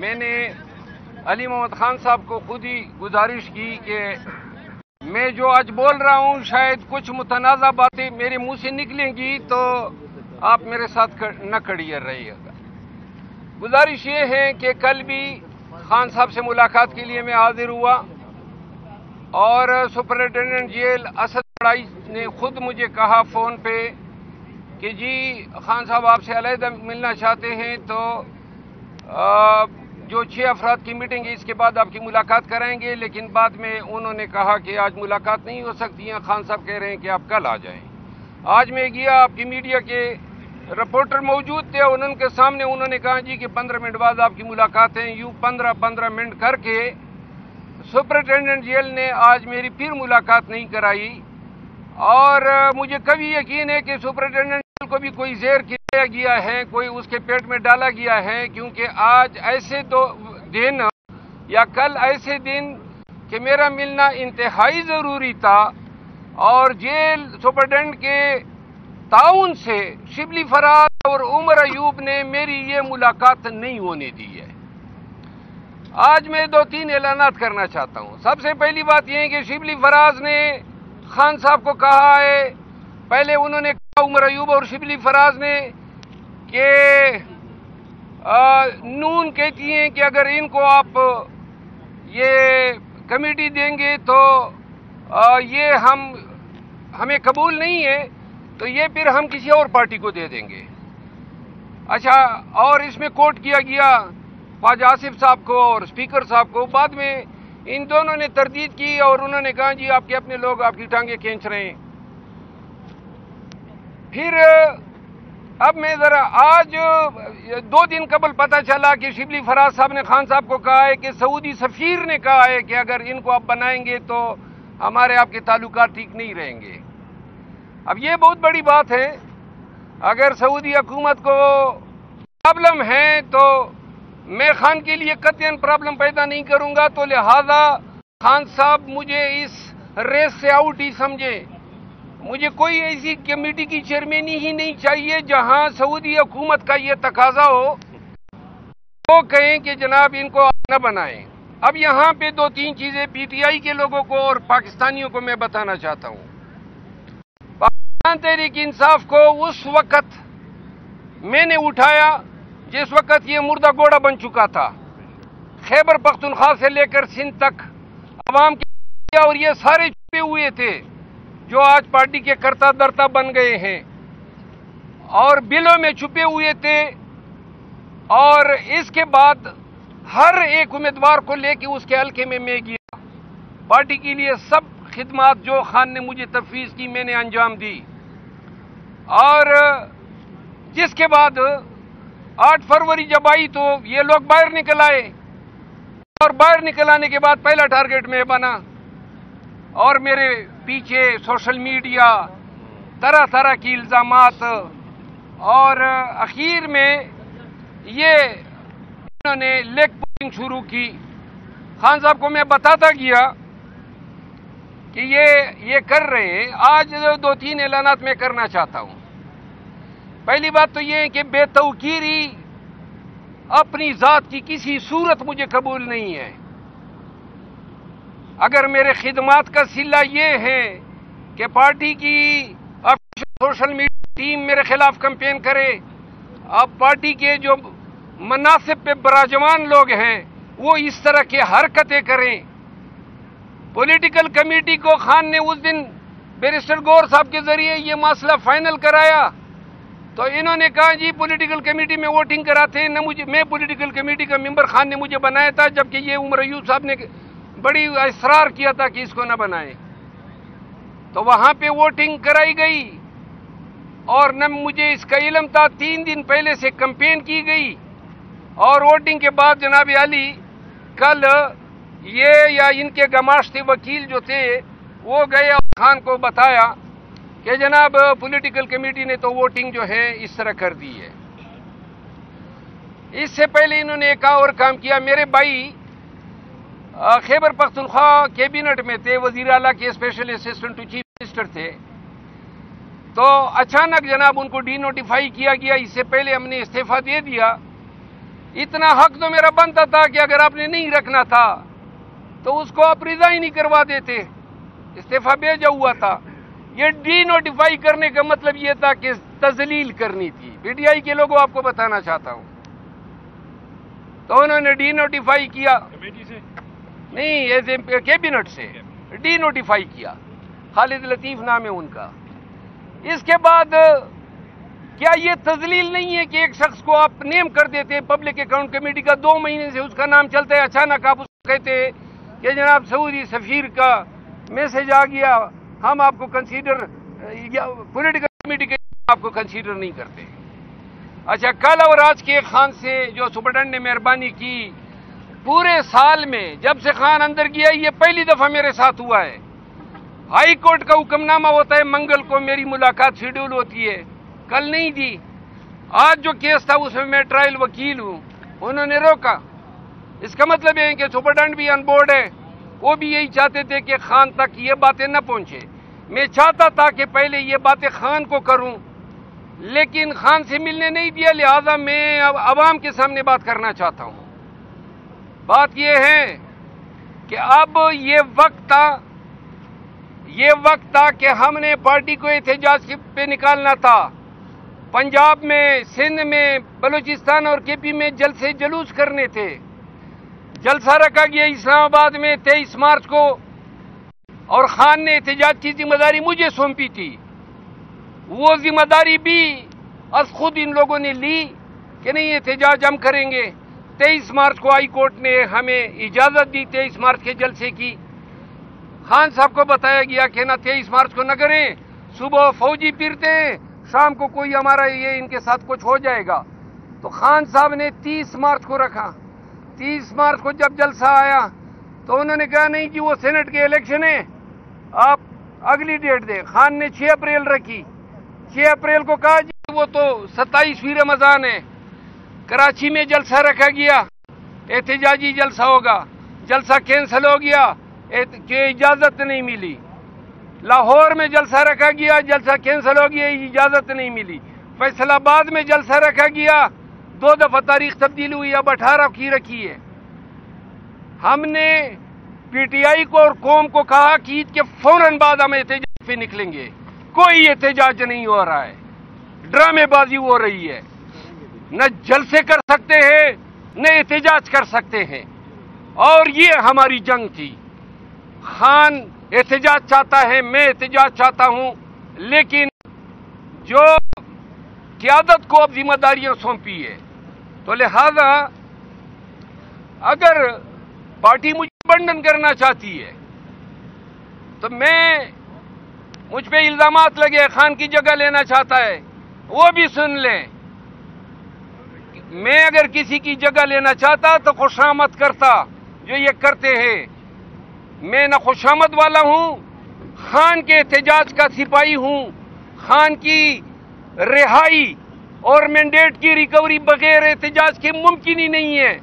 میں نے علی محمد خان صاحب کو خود ہی گزارش کی کہ میں جو آج بول رہا ہوں، شاید کچھ متنازع باتیں میرے منہ سے نکلیں گی تو آپ میرے ساتھ نہ کھڑی رہیے گا۔ گزارش یہ ہے کہ کل بھی خان صاحب سے ملاقات کے لیے میں حاضر ہوا اور سپرنٹینڈنٹ جیل اسد بڑائی نے خود مجھے کہا فون پہ کہ جی خان صاحب آپ سے علیحدہ ملنا چاہتے ہیں تو جو چھ افراد کی میٹنگ ہے، اس کے بعد آپ کی ملاقات کرائیں گے، لیکن بعد میں انہوں نے کہا کہ آج ملاقات نہیں ہو سکتی۔ ہیں خان صاحب کہہ رہے ہیں کہ آپ کل آ جائیں۔ آج میں گیا، آپ کی میڈیا کے رپورٹر موجود تھے ان کے سامنے انہوں نے کہا جی کہ پندرہ منٹ بعد آپ کی ملاقات ہیں۔ یوں پندرہ پندرہ منٹ کر کے سپرنٹینڈنٹ جیل نے آج میری پھر ملاقات نہیں کرائی۔ اور مجھے کبھی یقین ہے کہ سپرنٹینڈنٹ جیل کو بھی کوئی زیر کیا گیا ہے، کوئی اس کے پیٹ میں ڈالا گیا ہے، کیونکہ آج ایسے دو دن یا کل ایسے دن کہ میرا ملنا انتہائی ضروری تھا اور جیل سپرنٹینڈنٹ کے تعاون سے شبلی فراز اور عمر ایوب نے میری یہ ملاقات نہیں ہونے دی ہے۔ آج میں دو تین اعلانات کرنا چاہتا ہوں۔ سب سے پہلی بات یہ ہے کہ شبلی فراز نے خان صاحب کو کہا ہے، پہلے انہوں نے کہا عمر ایوب اور شبلی فراز نے کہ نون کہتی ہیں کہ اگر ان کو آپ یہ کمیٹی دیں گے تو یہ ہم، ہمیں قبول نہیں ہے، تو یہ پھر ہم کسی اور پارٹی کو دے دیں گے۔ اچھا اور اس میں کوٹ کیا گیا، خواجہ آصف صاحب کو اور اسپیکر صاحب کو۔ بعد میں ان دونوں نے تردید کی اور انہوں نے کہا جی آپ کے اپنے لوگ، آپ کی ٹانگیں کھینچ رہے ہیں۔ پھر اب میں ذرا آج دو دن قبل پتا چلا کہ شبلی فراز صاحب نے خان صاحب کو کہا ہے کہ سعودی سفیر نے کہا ہے کہ اگر ان کو آپ بنائیں گے تو ہمارے آپ کے تعلقات ٹھیک نہیں رہیں گے۔ اب یہ بہت بڑی بات ہے۔ اگر سعودی حکومت کو پرابلم ہے تو میں خان کے لیے قطعاً پرابلم پیدا نہیں کروں گا۔ تو لہذا خان صاحب مجھے اس ریس سے آؤٹ ہی سمجھے مجھے کوئی ایسی کمیٹی کی چیئرمینی ہی نہیں چاہیے جہاں سعودی حکومت کا یہ تقاضا ہو۔ وہ کہیں کہ جناب ان کو نہ بنائیں۔ اب یہاں پہ دو تین چیزیں پی ٹی آئی کے لوگوں کو اور پاکستانیوں کو میں بتانا چاہتا ہوں۔ پاکستان تحریک انصاف کو اس وقت میں نے اٹھایا جس وقت یہ مردہ گوڑا بن چکا تھا۔ خیبر پختونخوا سے لے کر سندھ تک عوام کے اور یہ سارے چھپے ہوئے تھے۔ جو آج پارٹی کے کرتا درتا بن گئے ہیں اور بلوں میں چھپے ہوئے تھے اور اس کے بعد ہر ایک امیدوار کو لے کے اس کے حلقے میں میں گیا۔ پارٹی کے لیے سب خدمات جو خان نے مجھے تفویض کی میں نے انجام دی۔ اور جس کے بعد آٹھ فروری جب آئی تو یہ لوگ باہر نکل آئے۔ اور باہر نکل آنے کے بعد پہلا ٹارگیٹ میں بنا اور میرے پیچھے سوشل میڈیا، طرح طرح کی الزامات، اور اخیر میں یہ انہوں نے لیگ پولنگ شروع کی۔ خان صاحب کو میں بتاتا گیا کہ یہ یہ کر رہے ہیں۔ آج دو تین اعلانات میں کرنا چاہتا ہوں۔ پہلی بات تو یہ ہے کہ بے توقیری اپنی ذات کی کسی صورت مجھے قبول نہیں ہے۔ اگر میرے خدمات کا سلہ یہ ہے کہ پارٹی کی سوشل میڈیا ٹیم میرے خلاف کمپین کرے، اب پارٹی کے جو مناسب پہ براجمان لوگ ہیں، وہ اس طرح کے حرکتیں کریں۔ پولیٹیکل کمیٹی کو خان نے اس دن بیرسٹر گور صاحب کے ذریعے یہ مسئلہ فائنل کرایا۔ تو انہوں نے کہا جی پولیٹیکل کمیٹی میں ووٹنگ کراتے ہیں، نہ مجھے، میں پولیٹیکل کمیٹی کا ممبر خان نے مجھے بنایا تھا، جبکہ یہ عمر ایوب صاحب نے بڑی اصرار کیا تھا کہ اس کو نہ بنائے۔ تو وہاں پہ ووٹنگ کرائی گئی اور نہ مجھے اس کا علم تھا، تین دن پہلے سے کمپین کی گئی۔ اور ووٹنگ کے بعد جناب علی، کل یہ یا ان کے گماشتے وکیل جو تھے، وہ گئے اور خان کو بتایا کہ جناب پولیٹیکل کمیٹی نے تو ووٹنگ جو ہے اس طرح کر دی ہے۔ اس سے پہلے انہوں نے ایک اور کام کیا۔ میرے بھائی خیبر پختونخوا کیبنٹ میں تھے، وزیر اعلیٰ کے special assistant to chief minister تھے۔ تو اچانک جناب ان کو ڈی نوٹیفائی کیا گیا، اس سے پہلے ہم نے استعفیٰ دے دیا۔ اتنا حق تو میرا بنتا تھا کہ اگر آپ نے نہیں رکھنا تھا، تو اس کو آپ ریزائن نہیں کروا دیتے۔ استعفی بھیجا ہوا تھا۔ یہ ڈی نوٹیفائی کرنے کا مطلب یہ تھا کہ تزلیل کرنی تھی۔ پی ٹی آئی کے لوگوں آپ کو بتانا چاہتا ہوں۔ تو انہوں نے ڈی نوٹیفائی کیا۔ کمیٹی نہیں ایز کیبنٹ سے ڈی نوٹیفائی کیا، خالد لطیف نام ہے ان کا۔ اس کے بعد، کیا یہ تزلیل نہیں ہے کہ ایک شخص کو آپ نیم کر دیتے ہیں پبلک اکاؤنٹ کمیٹی کا؟ دو مہینے سے اس کا نام چلتا ہے، اچانک آپ اس کو کہتے ہیں کہ جناب سعودی سفیر کا میسج آ گیا، ہم آپ کو کنسیڈر پولیٹیکل کمیٹی کے آپ کو کنسیڈر نہیں کرتے۔ اچھا کل اور آج کے خان سے جو سپرڈنٹ نے مہربانی کی پورے سال میں جب سے خان اندر گیا، یہ پہلی دفعہ میرے ساتھ ہوا ہے۔ ہائی کورٹ کا حکم نامہ ہوتا ہے، منگل کو میری ملاقات شیڈول ہوتی ہے۔ کل نہیں دی آج جو کیس تھا، اس میں میں ٹرائل وکیل ہوں۔ انہوں نے روکا۔ اس کا مطلب یہ ہے کہ سپرڈنٹ بھی ان بورڈ ہے۔ وہ بھی یہی چاہتے تھے کہ خان تک یہ باتیں نہ پہنچے۔ میں چاہتا تھا کہ پہلے یہ باتیں خان کو کروں، لیکن خان سے ملنے نہیں دیا، لہذا میں اب عوام کے سامنے بات کرنا چاہتا ہوں۔ بات یہ ہے کہ اب یہ وقت تھا، یہ وقت تھا کہ ہم نے پارٹی کو احتجاج پہ نکالنا تھا۔ پنجاب میں، سندھ میں، بلوچستان اور کے پی میں جلسے جلوس کرنے تھے۔ جلسہ رکھا گیا اسلام آباد میں تیئیس مارچ کو اور خان نے احتجاج کی ذمہ داری مجھے سونپی تھی۔ وہ ذمہ داری بھی از خود ان لوگوں نے لی کہ نہیں احتجاج ہم کریں گے۔ تیئیس مارچ کو ہائی کورٹ نے ہمیں اجازت دی تیئیس مارچ کے جلسے کی۔ خان صاحب کو بتایا گیا کہ نہ تیئیس مارچ کو نہ کریں، صبح فوجی پھرتے ہیں، شام کو کوئی ہمارا یہ ان کے ساتھ کچھ ہو جائے گا۔ تو خان صاحب نے تیس مارچ کو رکھا۔ تیس مارچ کو جب جلسہ آیا تو انہوں نے کہا نہیں جی وہ سینٹ کے الیکشن ہے آپ اگلی ڈیٹ دیں۔ خان نے چھ اپریل رکھی۔ چھ اپریل کو کہا جی وہ تو ستائیسویں رمضان ہے۔ کراچی میں جلسہ رکھا گیا۔ احتجاجی جلسہ ہوگا۔ جلسہ کینسل ہو گیا۔ کہ اجازت نہیں ملی۔ لاہور میں جلسہ رکھا گیا۔ جلسہ کینسل ہو گیا۔ اجازت نہیں ملی۔ فیصل آباد میں جلسہ رکھا گیا۔ دو دفعہ تاریخ تبدیل ہوئی۔ اب اٹھارہ کی رکھی ہے۔ ہم نے پی ٹی آئی کو اور قوم کو کہا کہ عید کے فوراً بعد ہم احتجاج پہ نکلیں گے۔ کوئی احتجاج نہیں ہو رہا ہے۔ ڈرامے بازی ہو رہی ہے۔ نہ جلسے کر سکتے ہیں، نہ احتجاج کر سکتے ہیں۔ اور یہ ہماری جنگ تھی۔ خان احتجاج چاہتا ہے، میں احتجاج چاہتا ہوں۔ لیکن جو قیادت کو اب ذمہ داریاں سونپی ہے، تو لہذا اگر پارٹی مجھے بنڈن کرنا چاہتی ہے، تو میں مجھ پہ الزامات لگے، خان کی جگہ لینا چاہتا ہے۔ وہ بھی سن لیں۔ میں اگر کسی کی جگہ لینا چاہتا تو خوشامد کرتا جو یہ کرتے ہیں۔ میں نہ خوشامد والا ہوں، خان کے احتجاج کا سپاہی ہوں۔ خان کی رہائی اور مینڈیٹ کی ریکوری بغیر احتجاج کے ممکن ہی نہیں ہے۔